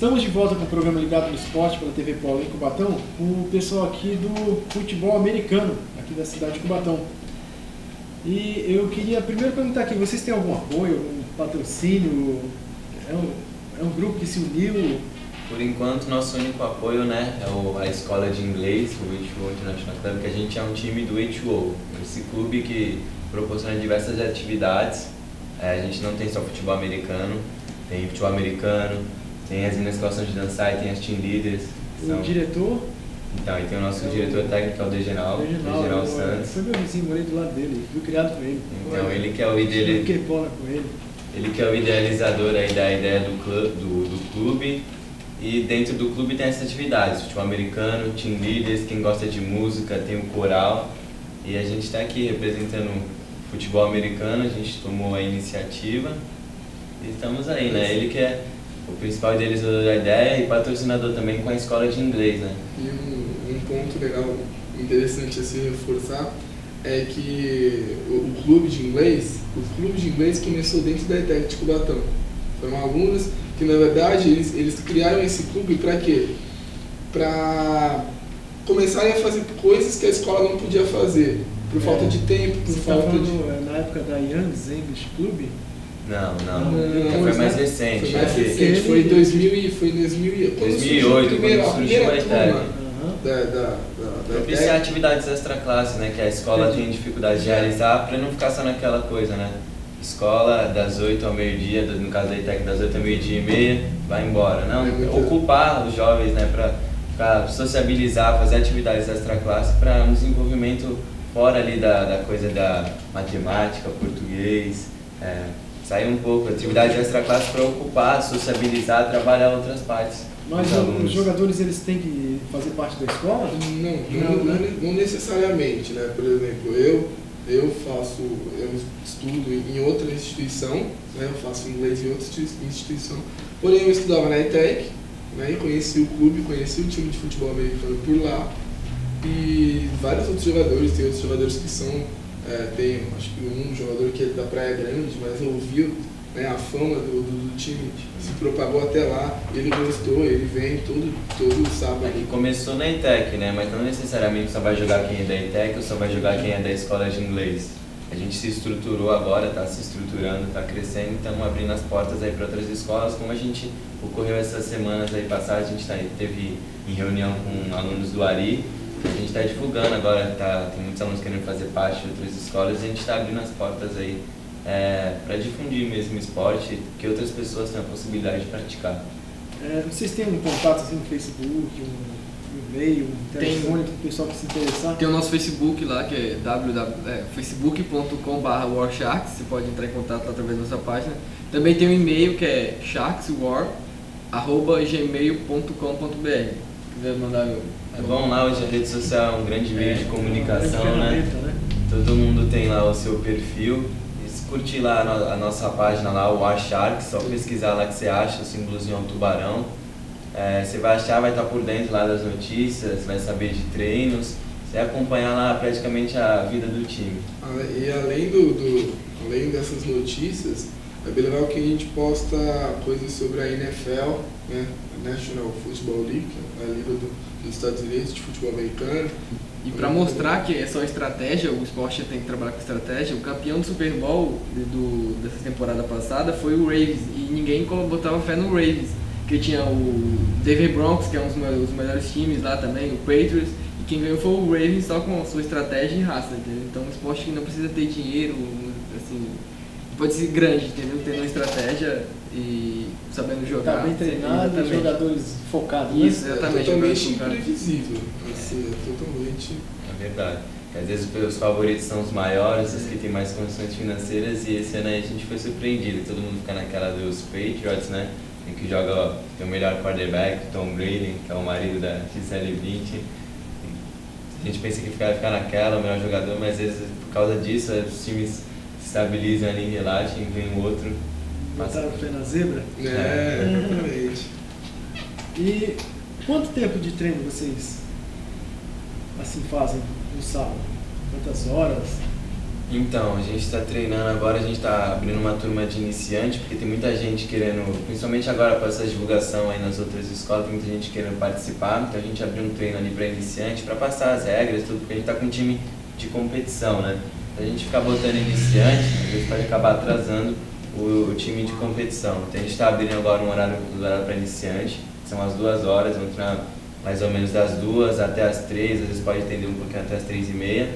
Estamos de volta com o programa Ligado no Esporte pela TV Paulo em Cubatão, com o pessoal aqui do futebol americano, aqui da cidade de Cubatão. E eu queria primeiro perguntar aqui, vocês têm algum apoio, algum patrocínio? É um, é um grupo que se uniu? Por enquanto, nosso único apoio né, é a escola de inglês, o H2O International Club, que a gente é um time do H2O, esse clube que proporciona diversas atividades. É, a gente não tem só futebol americano, tem futebol americano, tem as meninas que gostam de dançar e tem as team leaders. O diretor? Então, e tem o nosso diretor técnico, é o Degeral, Degeral eu- Santos. Foi meu vizinho, morei do lado dele, fui criado com ele. Então, ele que é o Tive ideali- quepola com ele. ele que é o idealizador aí da ideia do clube, do, do clube. E dentro do clube tem essas atividades, futebol americano, team leaders, quem gosta de música, tem o coral. E a gente está aqui representando futebol americano, a gente tomou a iniciativa e estamos aí, né? Ele que é o principal idealizador da ideia e patrocinador também com a escola de inglês, né? E um, um ponto legal, interessante a se reforçar, é que o, o clube de inglês, o clube de inglês começou dentro da ETEC de Cubatão. Foram alunos que, na verdade, eles, eles criaram esse clube para quê? Para começarem a fazer coisas que a escola não podia fazer. Por falta de tempo, por Você está falta de... falando é, na época da Young's English Club? Não, não, Não, foi mais né? recente. Foi mais né? recente, foi em 2000, e- foi em 2000, e- quando surgiu a 2008, primeira, quando a surgiu a ETEC. da, da, da, da Propiciar atividades extra-classe, né? Que a escola tem dificuldade de realizar para não ficar só naquela coisa, né? Escola das 8 ao meio-dia, no caso da ITEC das 8 ao meio-dia e meia, vai embora. Não, É ocupar os jovens, né? Para sociabilizar, fazer atividades extra-classe para um desenvolvimento fora ali da, da coisa da matemática, português, é, sair um pouco, atividades extra-classe para ocupar, sociabilizar, trabalhar outras partes. Mas os jogadores eles têm que fazer parte da escola? Não, Não, não, né? não necessariamente, né? Por exemplo, eu, eu faço, eu estudo em outra instituição, né? Eu faço inglês em outra institui- instituição. Porém, eu estudava na ETEC, né? E conheci o clube, conheci o time de futebol americano por lá. E vários outros jogadores, tem outros jogadores que são, é, tem acho que um jogador que é da Praia Grande, mas ouviu né, a fama do, do, do time, se propagou até lá, ele gostou, ele vem todo, todo sábado. É começou na ETEC, né? Mas não necessariamente só vai jogar quem é da ETEC ou só vai jogar quem é da escola de inglês. A gente se estruturou agora, está se estruturando, está crescendo, estamos abrindo as portas aí para outras escolas, como a gente ocorreu essas semanas aí passadas, a gente tá, teve em reunião com alunos do Ari, a gente está divulgando agora, tá, tem muitos alunos querendo fazer parte de outras escolas, e a gente está abrindo as portas aí para difundir mesmo o esporte, que outras pessoas tenham a possibilidade de praticar. É, vocês têm um contato assim no Facebook, um, e-mail, um telefone para o pessoal que se interessar? Tem o nosso Facebook lá, que é www.facebook.com.br warsharks, você pode entrar em contato lá através da nossa página. Também tem um e-mail que é sharkswar.gmail.com.br. É bom lá, hoje a rede social é um grande meio de comunicação, Uma né? né? Todo mundo tem lá o seu perfil. E se curtir lá a no- a nossa página lá, o Shark, só pesquisar lá que você acha, o símbolozinho é um tubarão. É, você vai achar, vai estar por dentro lá das notícias, vai saber de treinos. Você vai acompanhar lá praticamente a vida do time. Ah, E além, do, do- além dessas notícias, é bem legal que a gente posta coisas sobre a NFL, né? a National Football League, é a liga do- dos Estados Unidos de futebol americano. E para mostrar que é só estratégia, o esporte tem que trabalhar com estratégia, o campeão do Super Bowl do, dessa temporada passada foi o Ravens e ninguém botava fé no Ravens, que tinha o Denver Broncos, que é um dos me- os melhores times lá também, o Patriots, e quem ganhou foi o Ravens só com a sua estratégia e raça, entendeu? Então um esporte que não precisa ter dinheiro, assim, pode ser grande, entendeu? Tendo uma estratégia e sabendo jogar. Tá bem treinado, Exatamente. jogadores focados. né? Isso, É exatamente. totalmente jogador focado. imprevisível. Assim, é totalmente. É verdade. Às vezes os favoritos são os maiores, os que têm mais condições financeiras, e esse ano aí a gente foi surpreendido. Todo mundo fica naquela dos Patriots, né? Em que joga, ó, tem o melhor quarterback, Tom Brady, que é o marido da Gisele Bündchen. A gente pensa que vai ficar naquela, o melhor jogador, mas às vezes por causa disso os times se estabilizam ali, relaxam, vem o outro. Botaram o pé na zebra. É, exatamente. E quanto tempo de treino vocês assim fazem no sábado? Quantas horas? Então, a gente está treinando agora, a gente está abrindo uma turma de iniciante, porque tem muita gente querendo, principalmente agora com essa divulgação aí nas outras escolas, tem muita gente querendo participar, então a gente abriu um treino ali para iniciante, para passar as regras, tudo, porque a gente está com um time de competição, né? Se a gente ficar botando iniciante, a gente pode acabar atrasando o, o time de competição. Então a gente está abrindo agora um horário, um horário para iniciante, são as duas horas, vamos treinar mais ou menos das duas até as três, às vezes pode atender um pouquinho até as três e meia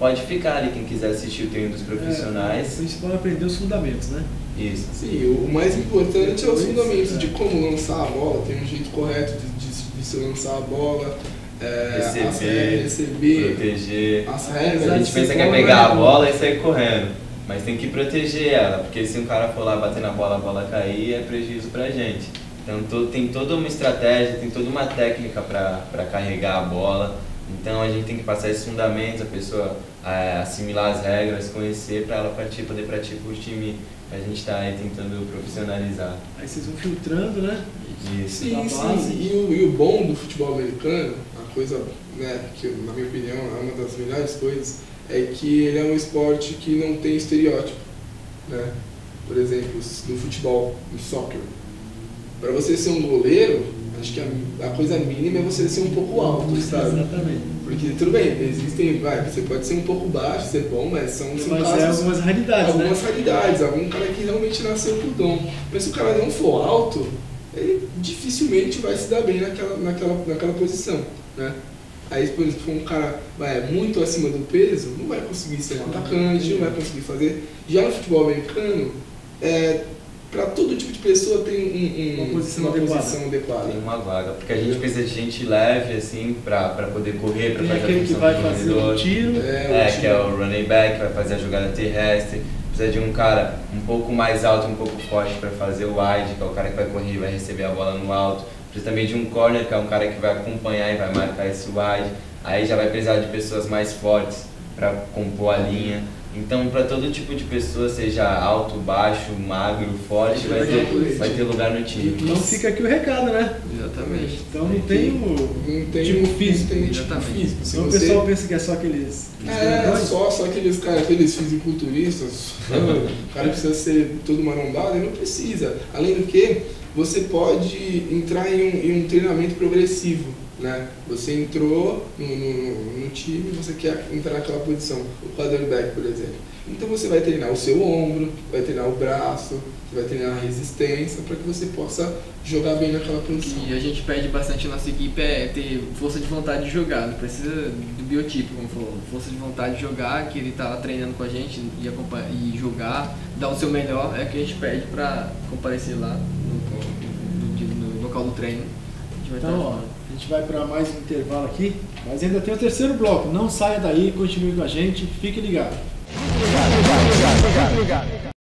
pode ficar ali quem quiser assistir o treino dos profissionais. É, vocês podem aprender os fundamentos, né? Isso. Sim, o mais importante é os fundamentos de como lançar a bola, tem um jeito correto de, de, de se lançar a bola, é, receber, receber, proteger. as regras. A gente pensa que é pegar a bola e sair correndo, mas tem que proteger ela, porque se um cara for lá bater na bola, a bola cair, é prejuízo pra gente. Então tem toda uma estratégia, tem toda uma técnica para carregar a bola. Então a gente tem que passar esses fundamentos, a pessoa é, assimilar as regras, conhecer para ela partir, poder partir para o time que a gente está aí tentando profissionalizar. Aí vocês vão filtrando, né? Isso. Sim, sim. E o, e o bom do futebol americano, coisa né, que na minha opinião é uma das melhores coisas, é que ele é um esporte que não tem estereótipo. Né? Por exemplo, no futebol, no soccer. Para você ser um goleiro, acho que a, a, coisa mínima é você ser um pouco alto, sabe? Exatamente. Porque tudo bem, existem, vai, você pode ser um pouco baixo, ser bom, mas são, são mas casos, é algumas raridades, algumas né? raridades, algum cara que realmente nasceu com dom. Mas se o cara não for alto, ele dificilmente vai se dar bem naquela, naquela, naquela posição, né? Aí, por exemplo, se for um cara vai, muito acima do peso, não vai conseguir ser um atacante, não vai conseguir fazer. Já no futebol americano, é, para todo tipo de pessoa tem um, um, uma, posição, uma adequada. posição adequada. Tem uma vaga, porque a gente precisa de gente leve, assim, para poder correr, para fazer a aquele que função vai do fazer o tiro. É, É, o que é o running back, vai fazer a jogada terrestre. Precisa de um cara um pouco mais alto, um pouco forte para fazer o wide, que é o cara que vai correr e vai receber a bola no alto. Precisa também de um corner, que é um cara que vai acompanhar e vai marcar esse wide. Aí já vai precisar de pessoas mais fortes para compor a linha. Então, para todo tipo de pessoa, seja alto, baixo, magro, forte, vai ter, vai ter lugar no time. Então fica aqui o recado, né? Exatamente. Então não tem o Não tem tipo físico. Não tem tipo Exatamente. físico. Então o pessoal pensa que é só aqueles. É, grandões. só, só aqueles caras, aqueles fisiculturistas, o cara precisa ser todo marombado, ele não precisa. Além do que, você pode entrar em um, em um treinamento progressivo. Né? Você entrou no time, você quer entrar naquela posição, o quarterback, por exemplo. Então você vai treinar o seu ombro, vai treinar o braço, vai treinar a resistência para que você possa jogar bem naquela posição. E a gente pede bastante a nossa equipe é ter força de vontade de jogar, não precisa do biotipo, como falou, força de vontade de jogar, que ele tá lá treinando com a gente e, e jogar, dar o seu melhor, é o que a gente pede para comparecer lá no, no- no local do treino. Então, ó, a gente vai para mais um intervalo aqui, mas ainda tem o terceiro bloco. Não saia daí, continue com a gente, fique ligado.